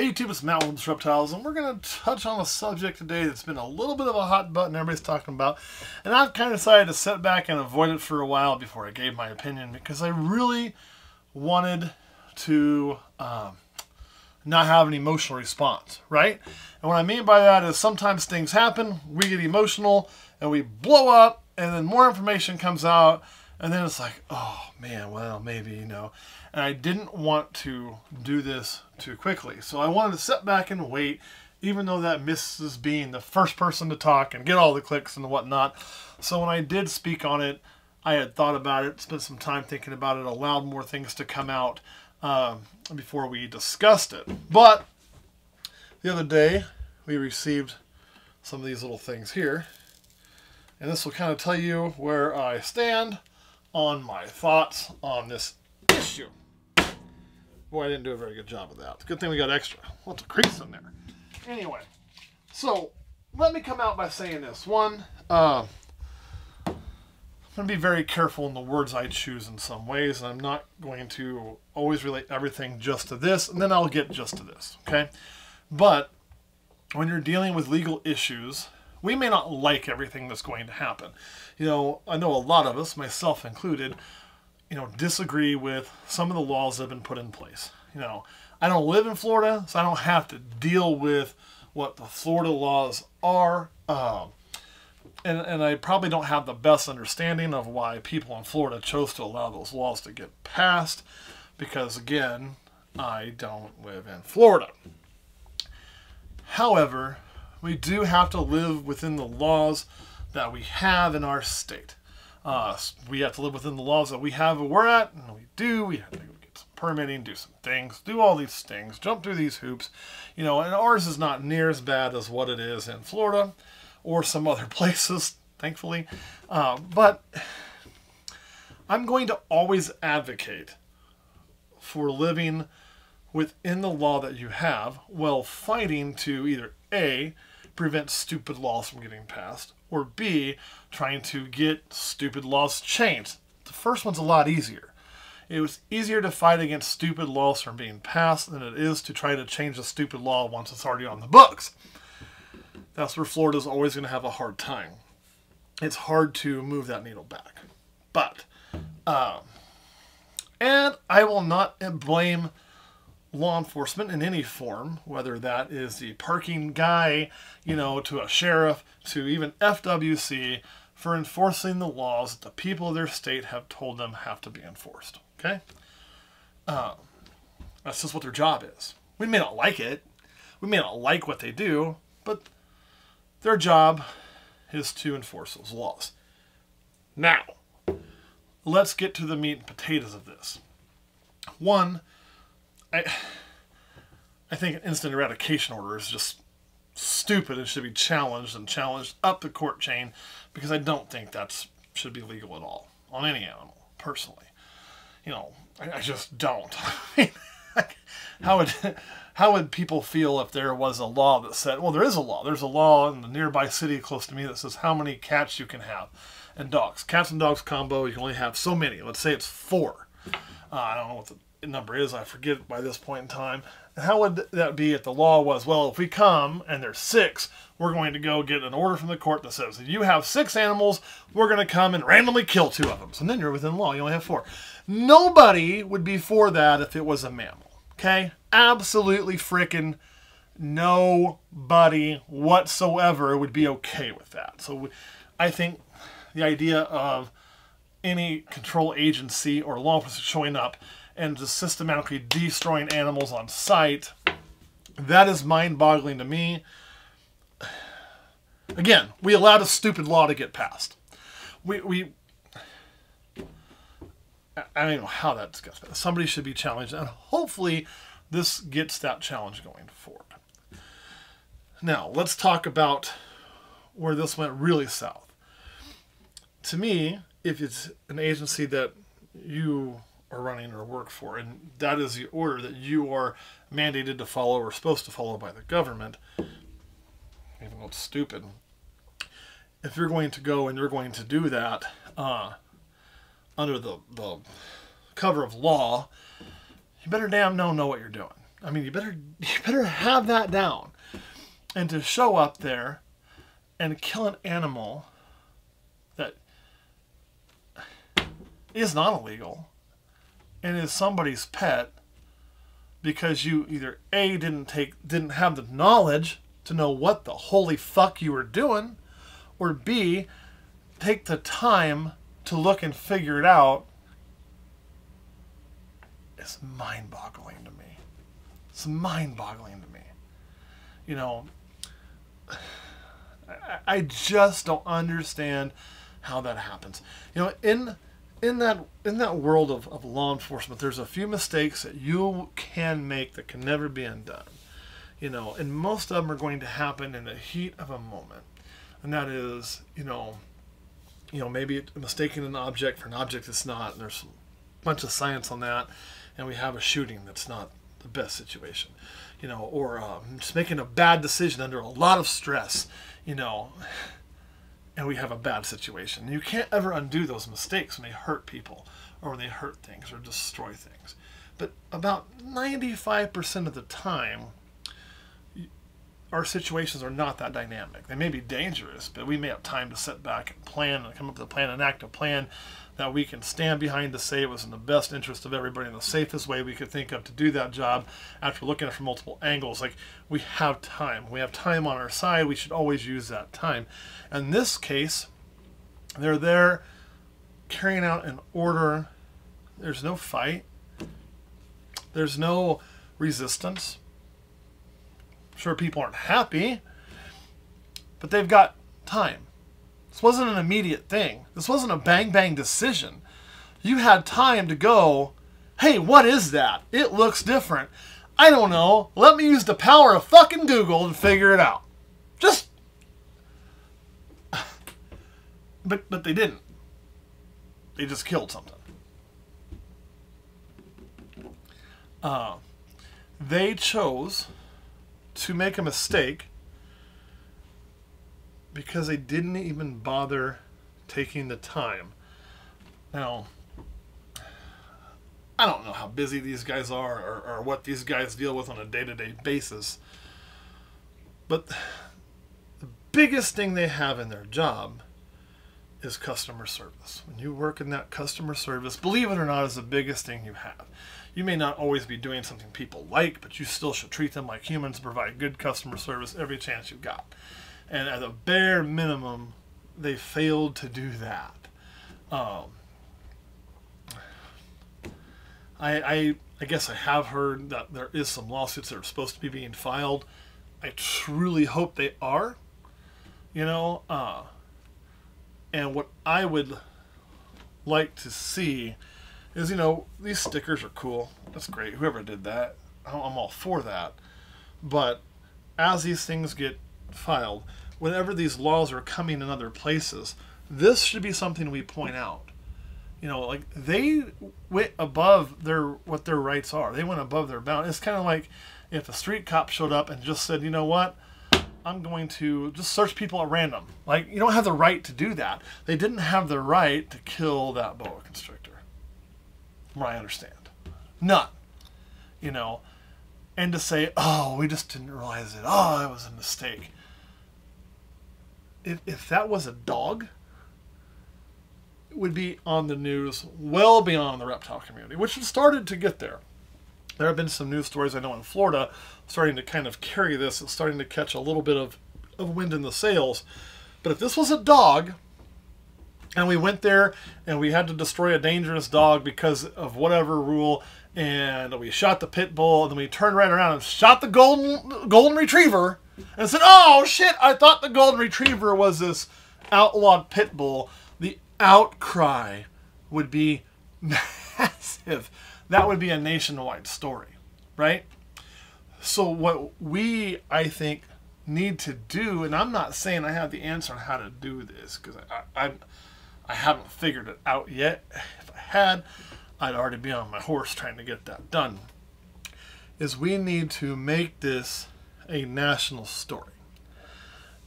Hey YouTube, it's Matt with Reptiles, and we're going to touch on a subject today that's been a little bit of a hot button everybody's talking about. And I've kind of decided to sit back and avoid it for a while before I gave my opinion because I really wanted to um, not have an emotional response, right? And what I mean by that is sometimes things happen, we get emotional, and we blow up, and then more information comes out, and then it's like, oh man, well, maybe, you know. And I didn't want to do this too quickly. So I wanted to sit back and wait, even though that misses being the first person to talk and get all the clicks and whatnot. So when I did speak on it, I had thought about it, spent some time thinking about it, allowed more things to come out um, before we discussed it. But the other day, we received some of these little things here. And this will kind of tell you where I stand on my thoughts on this. Boy, I didn't do a very good job of that. Good thing we got extra. Lots of crease in there. Anyway, so let me come out by saying this. One, uh, I'm going to be very careful in the words I choose in some ways, and I'm not going to always relate everything just to this, and then I'll get just to this, okay? But when you're dealing with legal issues, we may not like everything that's going to happen. You know, I know a lot of us, myself included, you know, disagree with some of the laws that have been put in place. You know, I don't live in Florida, so I don't have to deal with what the Florida laws are. Um, and, and I probably don't have the best understanding of why people in Florida chose to allow those laws to get passed because, again, I don't live in Florida. However, we do have to live within the laws that we have in our state. Uh, we have to live within the laws that we have where we're at, and we do. We have to get some permitting, do some things, do all these things, jump through these hoops. You know, and ours is not near as bad as what it is in Florida or some other places, thankfully. Uh, but I'm going to always advocate for living within the law that you have while fighting to either A, prevent stupid laws from getting passed, or B, trying to get stupid laws changed. The first one's a lot easier. It was easier to fight against stupid laws from being passed than it is to try to change a stupid law once it's already on the books. That's where Florida's always going to have a hard time. It's hard to move that needle back. But, um, and I will not blame law enforcement in any form, whether that is the parking guy, you know, to a sheriff, to even FWC, for enforcing the laws that the people of their state have told them have to be enforced. Okay? Um, that's just what their job is. We may not like it, we may not like what they do, but their job is to enforce those laws. Now, let's get to the meat and potatoes of this. One, I, I think an instant eradication order is just stupid and should be challenged and challenged up the court chain because I don't think that should be legal at all on any animal, personally. You know, I, I just don't. how would how would people feel if there was a law that said, well, there is a law. There's a law in the nearby city close to me that says how many cats you can have and dogs. Cats and dogs combo, you can only have so many. Let's say it's four. Uh, I don't know what the number is. I forget by this point in time. And how would that be if the law was, well, if we come and there's six, we're going to go get an order from the court that says if you have six animals, we're going to come and randomly kill two of them. So then you're within law. You only have four. Nobody would be for that if it was a mammal. Okay? Absolutely freaking nobody whatsoever would be okay with that. So I think the idea of any control agency or law enforcement showing up and just systematically destroying animals on site. That is mind-boggling to me. Again, we allowed a stupid law to get passed. We, we I don't even know how that gets passed. Somebody should be challenged, and hopefully this gets that challenge going forward. Now, let's talk about where this went really south. To me, if it's an agency that you are running or work for. And that is the order that you are mandated to follow or supposed to follow by the government, even though it's stupid. If you're going to go and you're going to do that uh, under the, the cover of law, you better damn know know what you're doing. I mean, you better you better have that down. And to show up there and kill an animal that is not illegal and is somebody's pet because you either A didn't take didn't have the knowledge to know what the holy fuck you were doing or B take the time to look and figure it out is mind-boggling to me. It's mind-boggling to me. You know, I just don't understand how that happens. You know, in in that in that world of, of law enforcement, there's a few mistakes that you can make that can never be undone. You know, and most of them are going to happen in the heat of a moment, and that is, you know, you know, maybe mistaking an object for an object that's not. And there's a bunch of science on that, and we have a shooting that's not the best situation, you know, or um, just making a bad decision under a lot of stress, you know and we have a bad situation. You can't ever undo those mistakes when they hurt people or when they hurt things or destroy things. But about 95% of the time, our situations are not that dynamic. They may be dangerous, but we may have time to sit back and plan and come up with a plan, an active plan that we can stand behind to say it was in the best interest of everybody in the safest way we could think of to do that job after looking at it from multiple angles. Like we have time. We have time on our side. We should always use that time. In this case, they're there carrying out an order. There's no fight. There's no resistance. I'm sure people aren't happy, but they've got time. This wasn't an immediate thing. This wasn't a bang bang decision. You had time to go, hey, what is that? It looks different. I don't know. Let me use the power of fucking Google and figure it out. Just. But, but they didn't. They just killed something. Uh, they chose to make a mistake because they didn't even bother taking the time. Now, I don't know how busy these guys are or, or what these guys deal with on a day to day basis, but the biggest thing they have in their job is customer service. When you work in that customer service, believe it or not, is the biggest thing you have. You may not always be doing something people like, but you still should treat them like humans, and provide good customer service every chance you've got. And at a bare minimum, they failed to do that. Um, I, I, I guess I have heard that there is some lawsuits that are supposed to be being filed. I truly hope they are. You know, uh, and what I would like to see is, you know, these stickers are cool. That's great. Whoever did that, I'm all for that. But as these things get filed, whenever these laws are coming in other places, this should be something we point out. You know, like they went above their what their rights are. They went above their bound. It's kind of like if a street cop showed up and just said, "You know what? I'm going to just search people at random." Like you don't have the right to do that. They didn't have the right to kill that boa constrictor. From what I understand, none. You know, and to say, "Oh, we just didn't realize it. Oh, it was a mistake." If, if that was a dog, it would be on the news well beyond the reptile community, which has started to get there. There have been some news stories I know in Florida starting to kind of carry this. It's starting to catch a little bit of, of wind in the sails. But if this was a dog, and we went there and we had to destroy a dangerous dog because of whatever rule, and we shot the pit bull, and then we turned right around and shot the golden golden retriever, and said, "Oh shit! I thought the golden retriever was this outlawed pit bull." The outcry would be massive. That would be a nationwide story, right? So what we, I think, need to do, and I'm not saying I have the answer on how to do this because I, I, I haven't figured it out yet. If I had, I'd already be on my horse trying to get that done. Is we need to make this a national story.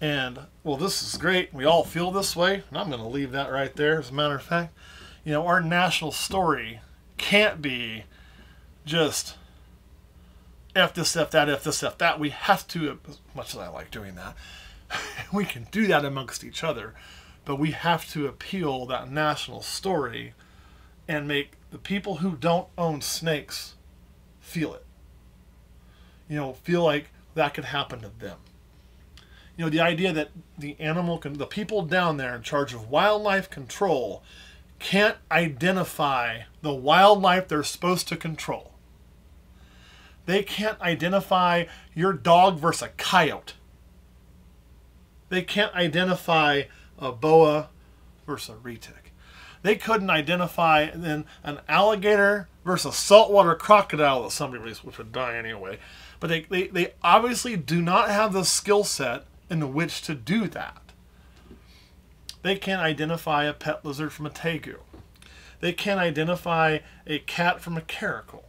And, well, this is great. We all feel this way. And I'm going to leave that right there, as a matter of fact. You know, our national story can't be just F this, F that, F this, F that. We have to, as much as I like doing that, we can do that amongst each other, but we have to appeal that national story and make the people who don't own snakes feel it. You know, feel like that could happen to them. You know, the idea that the animal can, the people down there in charge of wildlife control can't identify the wildlife they're supposed to control. They can't identify your dog versus a coyote. They can't identify a boa versus a retic. They couldn't identify then an alligator versus a saltwater crocodile that somebody which would die anyway. But they, they, they obviously do not have the skill set in which to do that. They can't identify a pet lizard from a tegu. They can't identify a cat from a caracal.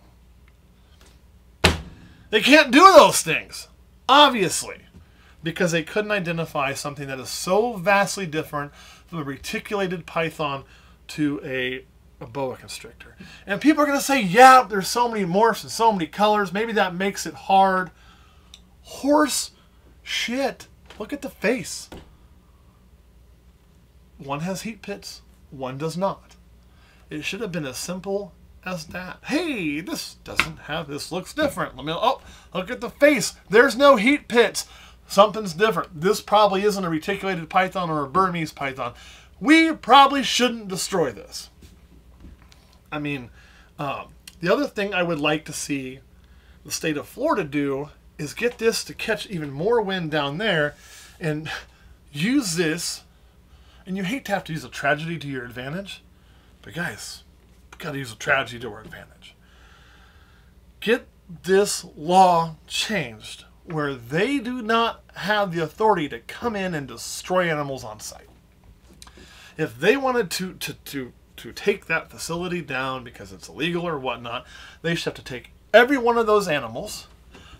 They can't do those things, obviously, because they couldn't identify something that is so vastly different from a reticulated python to a, a boa constrictor. And people are going to say, yeah, there's so many morphs and so many colors. Maybe that makes it hard. Horse shit. Look at the face. One has heat pits, one does not. It should have been as simple as that. Hey, this doesn't have, this looks different. Let me, oh, look at the face. There's no heat pits. Something's different. This probably isn't a reticulated python or a Burmese python. We probably shouldn't destroy this. I mean, um, the other thing I would like to see the state of Florida do is get this to catch even more wind down there and use this. And you hate to have to use a tragedy to your advantage, but guys, we got to use a tragedy to our advantage. Get this law changed where they do not have the authority to come in and destroy animals on site. If they wanted to, to, to, to take that facility down because it's illegal or whatnot, they should have to take every one of those animals.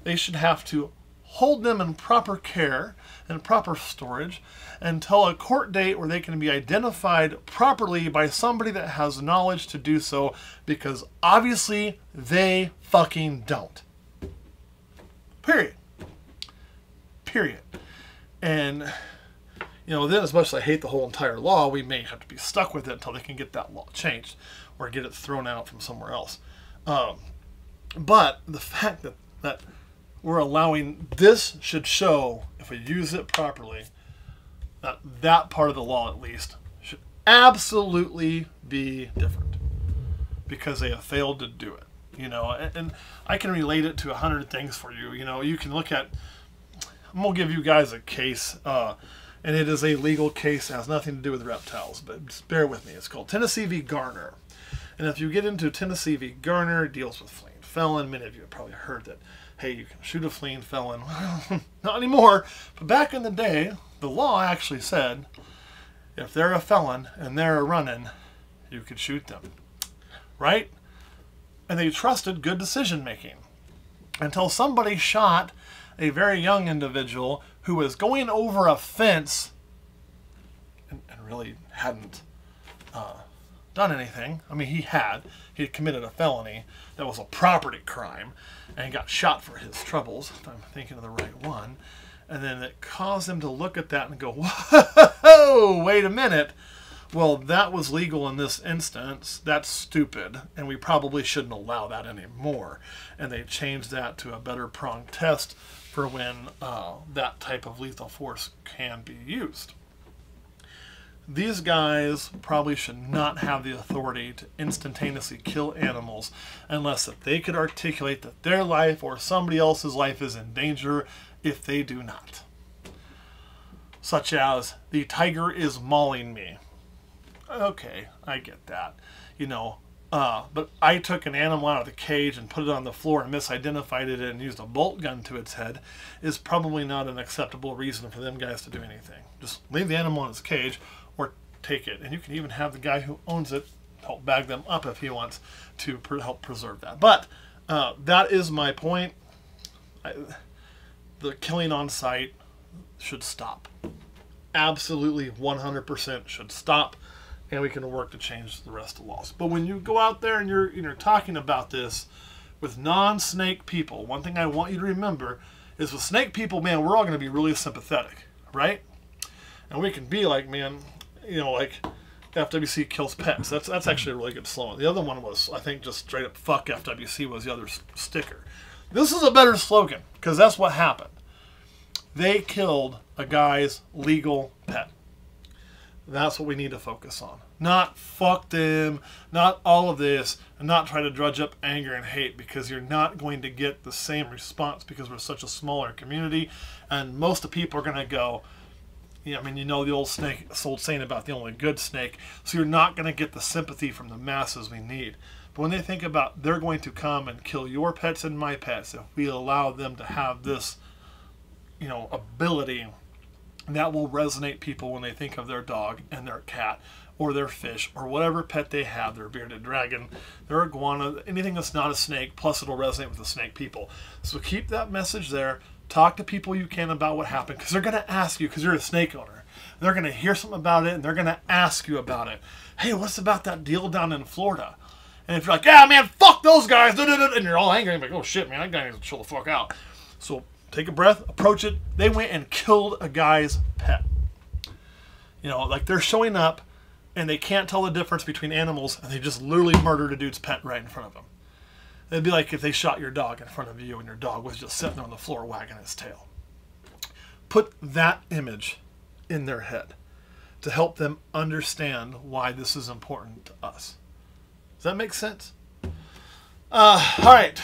They should have to hold them in proper care and proper storage until a court date where they can be identified properly by somebody that has knowledge to do so because obviously they fucking don't. Period. Period. And, you know, then as much as I hate the whole entire law, we may have to be stuck with it until they can get that law changed or get it thrown out from somewhere else. Um, but the fact that, that we're allowing this should show, if we use it properly, that that part of the law at least should absolutely be different because they have failed to do it. You know, and, and I can relate it to a hundred things for you. You know, you can look at. I'm gonna give you guys a case, uh, and it is a legal case. It has nothing to do with reptiles, but just bear with me. It's called Tennessee v. Garner, and if you get into Tennessee v. Garner, it deals with fleeing felon. Many of you have probably heard that hey, you can shoot a fleeing felon. Not anymore. But back in the day, the law actually said if they're a felon and they're a running, you could shoot them. Right? And they trusted good decision making until somebody shot a very young individual who was going over a fence and, and really hadn't uh, done anything. I mean, he had. He had committed a felony that was a property crime and got shot for his troubles, if I'm thinking of the right one. And then it caused them to look at that and go, whoa, wait a minute. Well, that was legal in this instance. That's stupid, and we probably shouldn't allow that anymore. And they changed that to a better prong test for when uh, that type of lethal force can be used these guys probably should not have the authority to instantaneously kill animals unless that they could articulate that their life or somebody else's life is in danger if they do not. Such as, the tiger is mauling me. Okay, I get that. You know, uh, but I took an animal out of the cage and put it on the floor and misidentified it and used a bolt gun to its head is probably not an acceptable reason for them guys to do anything. Just leave the animal in its cage or take it. And you can even have the guy who owns it help bag them up if he wants to help preserve that. But uh, that is my point. I, the killing on site should stop. Absolutely 100% should stop. And we can work to change the rest of the laws. But when you go out there and you're, and you're talking about this with non-snake people, one thing I want you to remember is with snake people, man, we're all going to be really sympathetic, right? And we can be like, man, you know, like FWC kills pets. That's that's actually a really good slogan. The other one was, I think, just straight up fuck FWC was the other sticker. This is a better slogan because that's what happened. They killed a guy's legal pet. That's what we need to focus on. Not fuck them, not all of this, and not try to drudge up anger and hate because you're not going to get the same response because we're such a smaller community and most of people are going to go, yeah, I mean, you know the old snake, old saying about the only good snake. So you're not going to get the sympathy from the masses we need. But when they think about they're going to come and kill your pets and my pets, if we allow them to have this, you know, ability, that will resonate people when they think of their dog and their cat or their fish or whatever pet they have, their bearded dragon, their iguana, anything that's not a snake. Plus, it'll resonate with the snake people. So keep that message there. Talk to people you can about what happened because they're going to ask you because you're a snake owner. They're going to hear something about it and they're going to ask you about it. Hey, what's about that deal down in Florida? And if you're like, yeah, man, fuck those guys, and you're all angry, you're like, oh shit, man, that guy needs to chill the fuck out. So take a breath, approach it. They went and killed a guy's pet. You know, like they're showing up and they can't tell the difference between animals and they just literally murdered a dude's pet right in front of them. It'd be like if they shot your dog in front of you and your dog was just sitting on the floor wagging its tail. Put that image in their head to help them understand why this is important to us. Does that make sense? Uh, all right.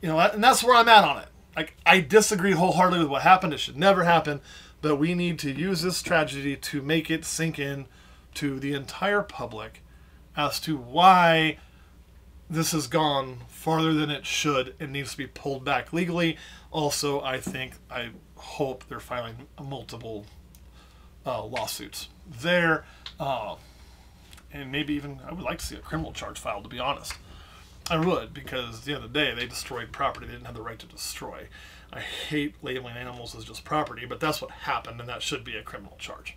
You know, and that's where I'm at on it. Like, I disagree wholeheartedly with what happened. It should never happen. But we need to use this tragedy to make it sink in to the entire public as to why this has gone farther than it should and needs to be pulled back legally. Also, I think, I hope they're filing multiple uh, lawsuits there. Uh, and maybe even, I would like to see a criminal charge filed, to be honest. I would, because at the end of the day, they destroyed property they didn't have the right to destroy. I hate labeling animals as just property, but that's what happened, and that should be a criminal charge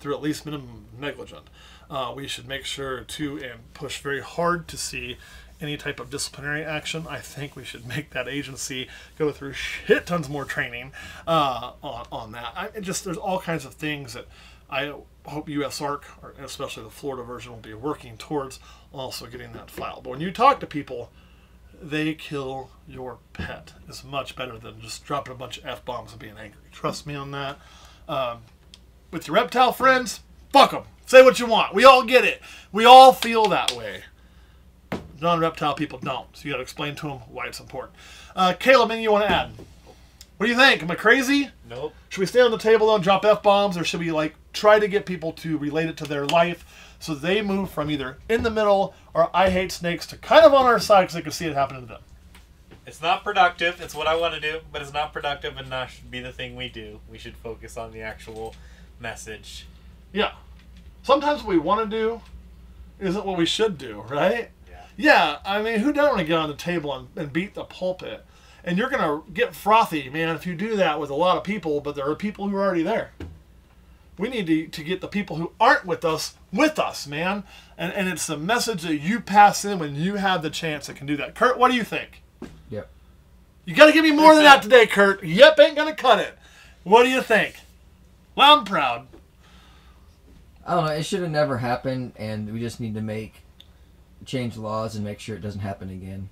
through at least minimum negligent. Uh, we should make sure to and push very hard to see any type of disciplinary action. I think we should make that agency go through shit tons more training uh, on, on that. I just there's all kinds of things that I hope USARK, or especially the Florida version, will be working towards also getting that filed. But when you talk to people, they kill your pet is much better than just dropping a bunch of f bombs and being angry. Trust me on that. Um, with your reptile friends, fuck them. Say what you want. We all get it. We all feel that way. Non-reptile people don't. So you got to explain to them why it's important. Uh, Caleb, anything you want to add? What do you think? Am I crazy? Nope. Should we stay on the table though and drop f bombs, or should we like try to get people to relate it to their life so they move from either in the middle or I hate snakes to kind of on our side because they can see it happening to them? It's not productive. It's what I want to do, but it's not productive and not should be the thing we do. We should focus on the actual message. Yeah. Sometimes what we want to do isn't what we should do, right? Yeah. Yeah, I mean, who doesn't want to get on the table and, and beat the pulpit? And you're going to get frothy, man, if you do that with a lot of people, but there are people who are already there. We need to, to get the people who aren't with us with us, man. And, and it's the message that you pass in when you have the chance that can do that. Kurt, what do you think? Yep. You got to give me more than that today, Kurt. Yep, ain't going to cut it. What do you think? Well, I'm proud. I don't know. It should have never happened, and we just need to make change laws and make sure it doesn't happen again.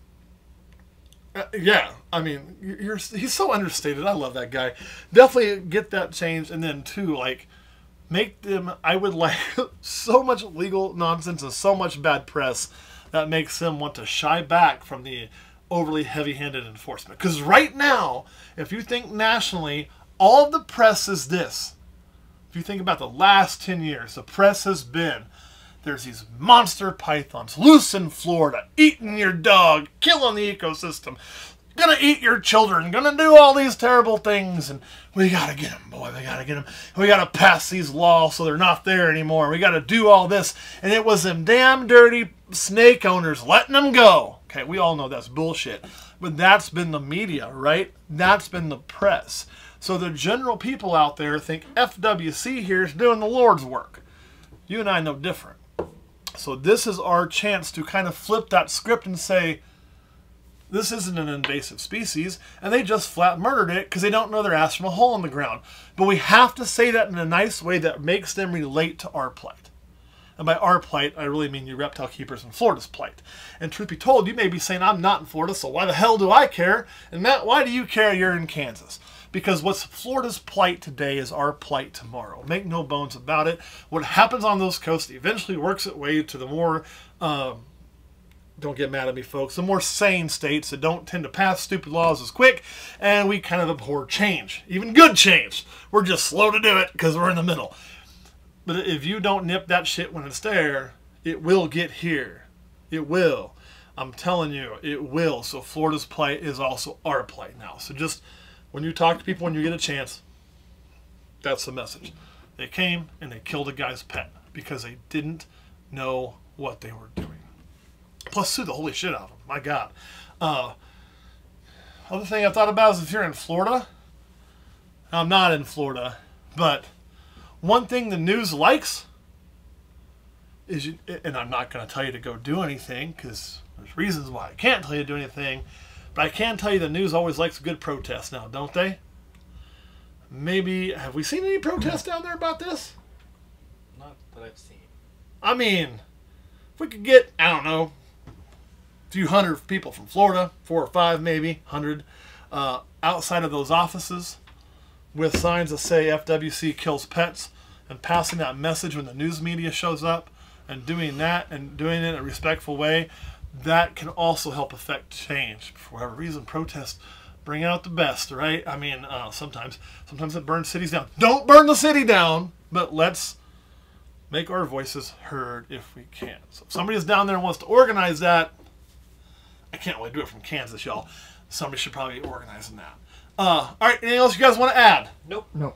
Uh, yeah, I mean, you're, he's so understated. I love that guy. Definitely get that changed, and then too, like, make them. I would like so much legal nonsense and so much bad press that makes them want to shy back from the overly heavy-handed enforcement. Because right now, if you think nationally, all the press is this. If you think about the last 10 years, the press has been there's these monster pythons loose in Florida, eating your dog, killing the ecosystem, gonna eat your children, gonna do all these terrible things, and we gotta get them, boy, we gotta get them. We gotta pass these laws so they're not there anymore. We gotta do all this, and it was them damn dirty snake owners letting them go. Okay, we all know that's bullshit, but that's been the media, right? That's been the press. So the general people out there think FWC here is doing the Lord's work. You and I know different. So this is our chance to kind of flip that script and say, this isn't an invasive species, and they just flat murdered it because they don't know their ass from a hole in the ground. But we have to say that in a nice way that makes them relate to our plight. And by our plight, I really mean you reptile keepers in Florida's plight. And truth be told, you may be saying, I'm not in Florida, so why the hell do I care? And Matt, why do you care you're in Kansas? Because what's Florida's plight today is our plight tomorrow. Make no bones about it. What happens on those coasts eventually works its way to the more, uh, don't get mad at me, folks, the more sane states that don't tend to pass stupid laws as quick, and we kind of abhor change, even good change. We're just slow to do it because we're in the middle. But if you don't nip that shit when it's there, it will get here. It will. I'm telling you, it will. So Florida's plight is also our plight now. So just when you talk to people when you get a chance, that's the message. They came and they killed a guy's pet because they didn't know what they were doing. Plus, sue the holy shit out of them. My God. Uh, other thing I thought about is if you're in Florida, I'm not in Florida, but one thing the news likes is, you, and I'm not going to tell you to go do anything because there's reasons why I can't tell you to do anything, but I can tell you the news always likes good protests now, don't they? Maybe, have we seen any protests down there about this? Not that I've seen. I mean, if we could get, I don't know, few hundred people from Florida, four or five maybe, hundred, uh, outside of those offices with signs that say FWC kills pets and passing that message when the news media shows up and doing that and doing it in a respectful way, that can also help affect change. For whatever reason, protests bring out the best, right? I mean, uh, sometimes sometimes it burns cities down. Don't burn the city down, but let's make our voices heard if we can. So if somebody is down there and wants to organize that, I can't really do it from Kansas, y'all. Somebody should probably be organizing that. Uh, all right, anything else you guys want to add? Nope. No.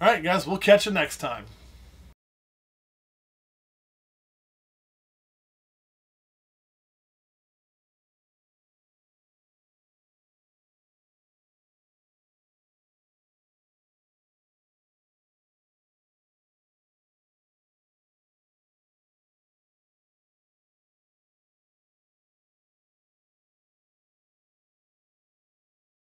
All right, guys, we'll catch you next time.